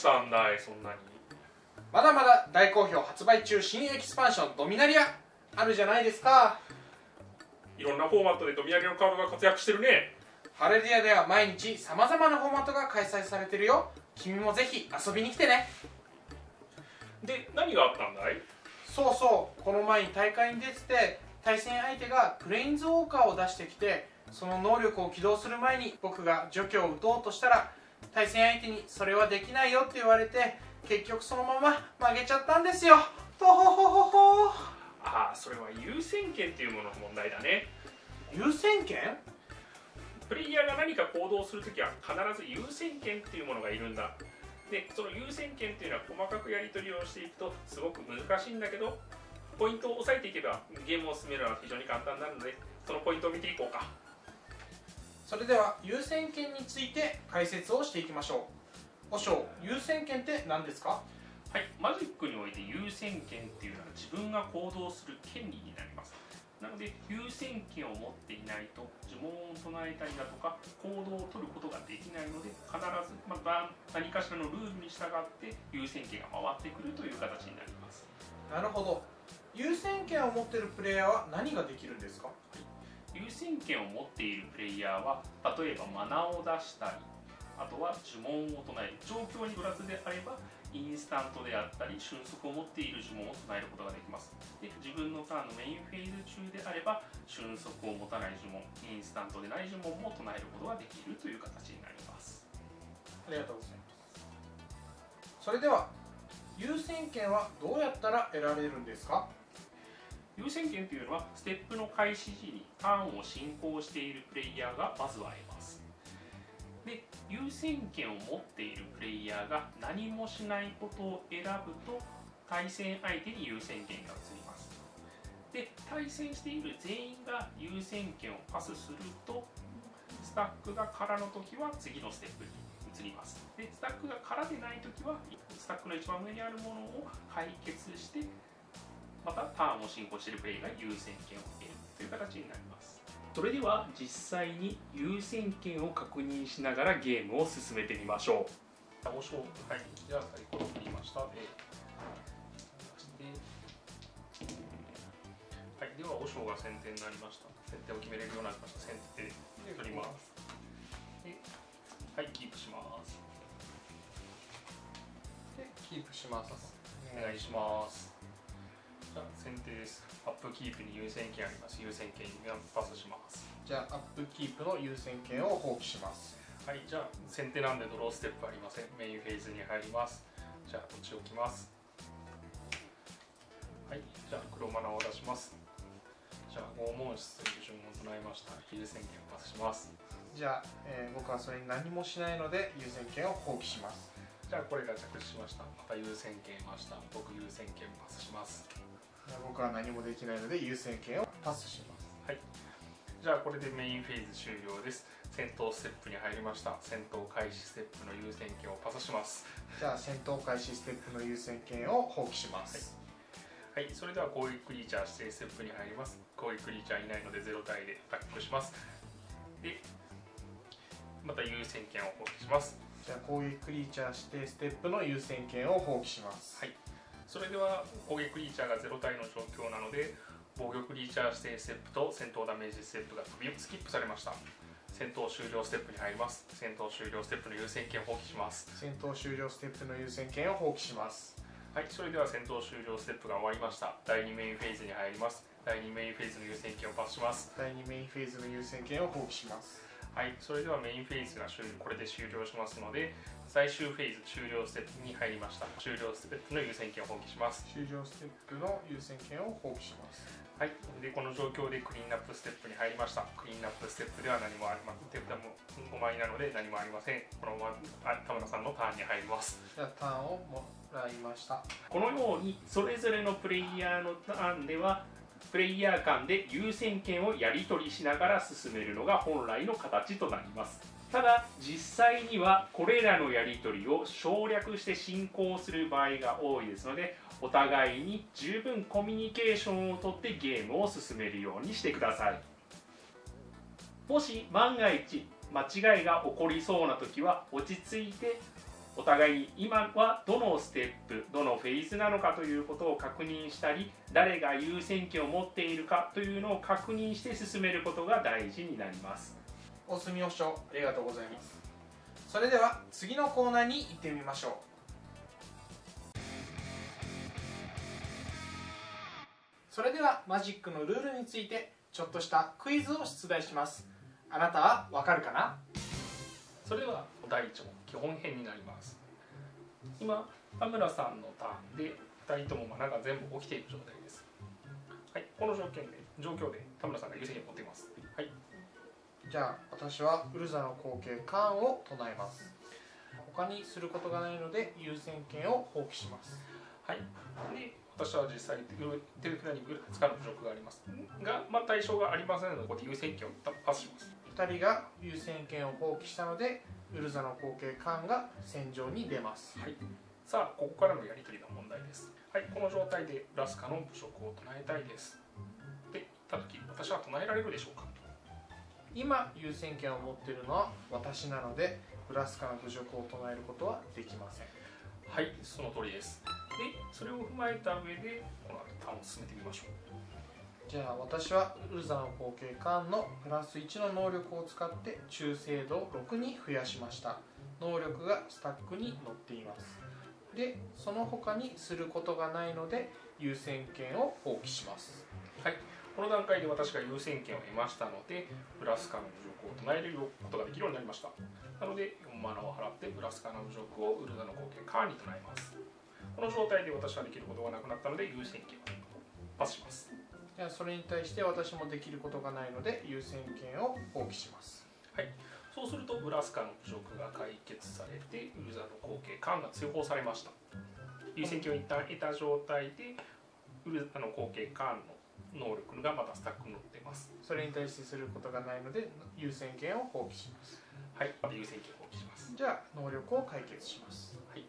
したんだいそんなに。まだまだ大好評発売中新エキスパンションドミナリアあるじゃないですか。いろんなフォーマットでドミナリのカードが活躍してるね。晴れる屋では毎日さまざまなフォーマットが開催されてるよ。君もぜひ遊びに来てね。で何があったんだい？そうそうこの前に大会に出てて対戦相手がプレインズウォーカーを出してきてその能力を起動する前に僕が除去を打とうとしたら対戦相手にそれはできないよって言われて結局そのまま曲げちゃったんですよ。とほほほほ。ああそれは優先権っていうものの問題だね。優先権？プレイヤーが何か行動するときは必ず優先権っていうものがいるんだ。でその優先権っていうのは細かくやり取りをしていくとすごく難しいんだけどポイントを押さえていけばゲームを進めるのは非常に簡単になるのでそのポイントを見ていこうかそれでは優先権について解説をしていきましょう。和尚優先権って何ですか？はいマジックにおいて優先権っていうのは自分が行動する権利になります。なので優先権を持っていないと呪文を唱えたりだとか行動を取ることができないので必ず、まあ、何かしらのルールに従って優先権が回ってくるという形になります。なるほど。優先権を持っているプレイヤーは何ができるんですか？優先権を持っているプレイヤーは例えばマナを出したりあとは呪文を唱える。状況によらずであればインスタントであったり瞬足を持っている呪文を唱えることができます。で自分のターンのメインフェーズ中であれば瞬足を持たない呪文インスタントでない呪文も唱えることができるという形になります。ありがとうございます。それでは優先権はどうやったら得られるんですか？優先権というのはステップの開始時にターンを進行しているプレイヤーがまずは得ます。で優先権を持っているプレイヤーが何もしないことを選ぶと対戦相手に優先権が移ります。で対戦している全員が優先権をパスするとスタックが空の時は次のステップに移ります。でスタックが空でない時はスタックの一番上にあるものを解決してまたターンを進行しているプレイが優先権を得るという形になりますそれでは実際に優先権を確認しながらゲームを進めてみましょうはいじゃあサイコロ振りましたではい、では、和尚が先手になりました。先手を決めれるようになりました。先手で取ります。ではい、キープします。でキープしますお願いします。じゃあ、先手です。アップキープに優先権あります。優先権にパスします。じゃあアップキープの優先権を放棄しますはい、じゃあ、先手なんでドローステップありません。メインフェーズに入ります。じゃあ、土地を置きます。はい、じゃあ、黒マナを出します。じゃあ、拷問室という順を唱えました。優先権をパスします。じゃあ、えー僕はそれに何もしないので優先権を放棄しますじゃあこれが着地しました。また優先権得ました。僕優先権パスします。僕は何もできないので優先権をパスしますじゃあこれでメインフェーズ終了です。戦闘ステップに入りました。戦闘開始ステップの優先権をパスします。じゃあ戦闘開始ステップの優先権を放棄します、はい、それでは攻撃クリーチャー指定ステップに入ります。攻撃クリーチャーいないので0対でアタックします。で、また優先権を放棄します。じゃあ攻撃クリーチャー指定ステップの優先権を放棄しますはいそれでは攻撃クリーチャーが0対の状況なので防御クリーチャー指定ステップと戦闘ダメージステップが飛びスキップされました。戦闘終了ステップに入ります。戦闘終了ステップの優先権を放棄します。戦闘終了ステップの優先権を放棄します。はいそれでは戦闘終了ステップが終わりました。第2メインフェーズに入ります。第2メインフェーズの優先権をパスします。第2メインフェーズの優先権を放棄しますはいそれではメインフェーズが終これで終了しますので最終フェーズ終了ステップに入りました終了ステップの優先権を放棄します終了ステップの優先権を放棄しますはい、でこの状況でクリーンナップステップに入りました。クリーンナップステップでは何もありません。手札も5枚なので何もありません。このままあ田村さんのターンに入ります。じゃあターンをもらいましたこのようにそれぞれのプレイヤーのターンではプレイヤー間で優先権をやり取りしながら進めるのが本来の形となります。ただ実際にはこれらのやり取りを省略して進行する場合が多いですのでお互いに十分コミュニケーションをとってゲームを進めるようにしてくださいもし万が一間違いが起こりそうな時は落ち着いてお互い今はどのステップどのフェーズなのかということを確認したり誰が優先権を持っているかというのを確認して進めることが大事になります。お墨お書ありがとうございます。それでは次のコーナーに行ってみましょう。それではマジックのルールについてちょっとしたクイズを出題します。あなたはわかるかな？それでは第1問基本編になります。今田村さんのターンで2人ともマナが全部起きている状態です。はいこの条件で状況で田村さんが優先権を持っています。はい。じゃあ私はウルザの後継カーンを唱えます。他にすることがないので優先権を放棄します。はい。で私は実際テレクラに使う侮辱があります。が、まあ、対象がありませんのでここで優先権をパスします2人が優先権を放棄したのでウルザの後継カーンが戦場に出ます。はい。さあここからのやり取りの問題です。はいこの状態でラスカの侮辱を唱えたいです。でた時私は唱えられるでしょうか？今優先権を持っているのは私なのでブラスカの侮辱を唱えることはできません。はいその通りです。でそれを踏まえた上でこの後ターンを進めてみましょうじゃあ私はウルザの後継カーンのプラス1の能力を使って中精度を6に増やしました。能力がスタックに載っています。でその他にすることがないので優先権を放棄します。はい。この段階で私が優先権を得ましたのでブラスカの侮辱を唱えることができるようになりました。なので4マナを払ってブラスカの侮辱をウルザの後継カーに唱えます。この状態で私はできることがなくなったので優先権をパスします。それに対して私もできることがないので優先権を放棄します。はい。そうするとブラスカの侮辱が解決されてウルザの後継カーンが追放されました。優先権を一旦得た状態でウルザの後継カーンの能力がまたスタックに載ってます。それに対してすることがないので優先権を放棄します。はい。また優先権を放棄します。じゃあ能力を解決します。はい。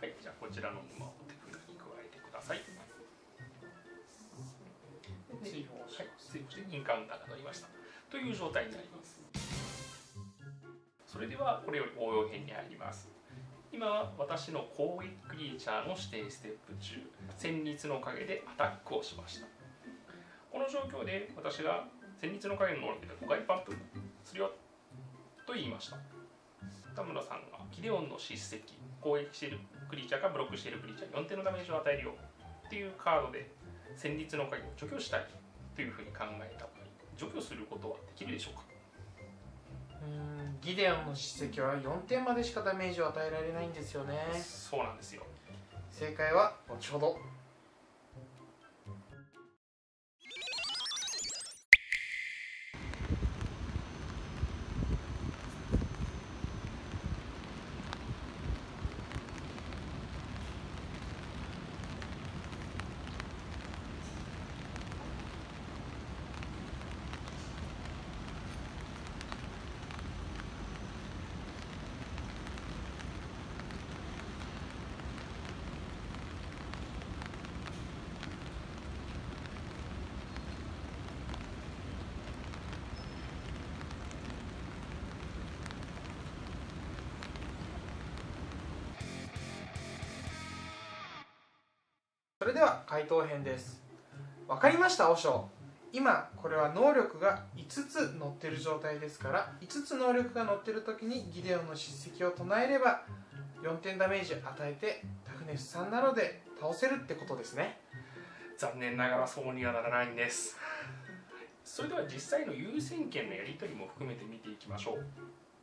はい。じゃあこちらの馬を手札に加えてください追放しはいます、追放してインカウンターが乗りました。という状態になります。それではこれより応用編に入ります。今は私の攻撃クリーチャーの指定ステップ中戦慄の影でアタックをしました。この状況で私が戦慄の影の能力で5回パンプするよと言いました。田村さんがギデオンの叱責攻撃しているクリーチャーかブロックしているクリーチャー4点のダメージを与えるよっていうカードで戦慄の影を除去したいというふうに考えた場合除去することはできるでしょうか？うーんギデオンの叱責は4点までしかダメージを与えられないんですよね。そうなんですよ。正解は後ほどそれでは回答編です。わかりました？オショ今これは能力が5つ載ってる状態ですから5つ能力が載ってる時にギデオンの叱責を唱えれば4点ダメージ与えてタフネス3なので倒せるってことですね。残念ながらそうにはならないんです。それでは実際の優先権のやり取りも含めて見ていきましょう。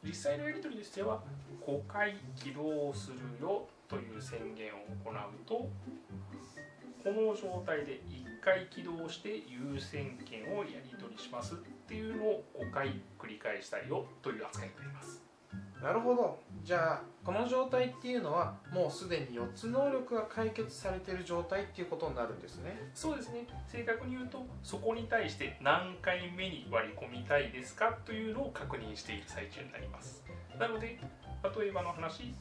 実際のやり取りとしては5回起動するよという宣言を行うとこの状態で1回起動して優先権をやり取りしますっていうのを5回繰り返したりをという扱いになります。なるほど。じゃあこの状態っていうのはもうすでに4つ能力が解決されてる状態っていうことになるんですね。そうですね。正確に言うとそこに対して何回目に割り込みたいですかというのを確認している最中になります。なので例えばの話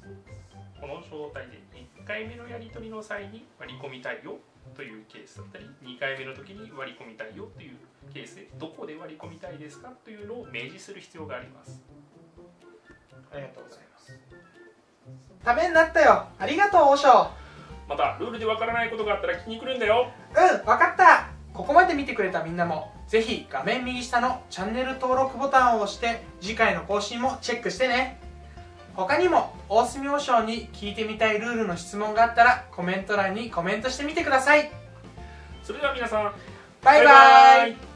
この状態で1回目のやり取りの際に割り込みたいよというケースだったり2回目の時に割り込みたいよというケースでどこで割り込みたいですかというのを明示する必要があります。ありがとうございます。ためになったよ。ありがとうおしょまたルールでわからないことがあったら聞きに来るんだよ。うんわかった。ここまで見てくれたみんなもぜひ画面右下のチャンネル登録ボタンを押して次回の更新もチェックしてね。他にも大隅王将に聞いてみたいルールの質問があったらコメント欄にコメントしてみてください。それでは皆さんバイバイ。バイバイ